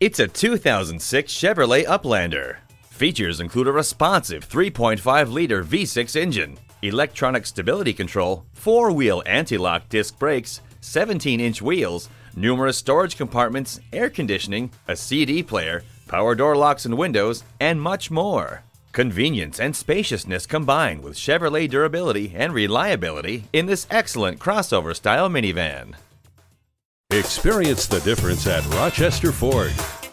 It's a 2006 Chevrolet Uplander. Features include a responsive 3.5-liter V6 engine, electronic stability control, four-wheel anti-lock disc brakes, 17-inch wheels, numerous storage compartments, air conditioning, a CD player, power door locks and windows, and much more. Convenience and spaciousness combine with Chevrolet durability and reliability in this excellent crossover style minivan. Experience the difference at Rochester Ford.